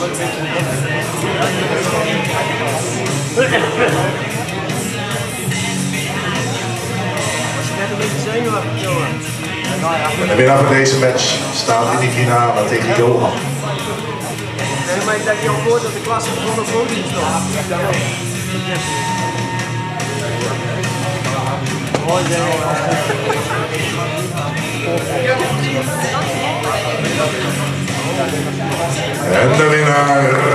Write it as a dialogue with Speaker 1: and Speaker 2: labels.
Speaker 1: De winnaar van deze match staat in de finale tegen Johan.
Speaker 2: Nee, maar ik je al voor dat de klasse begon op podium stond.
Speaker 1: En de winnaar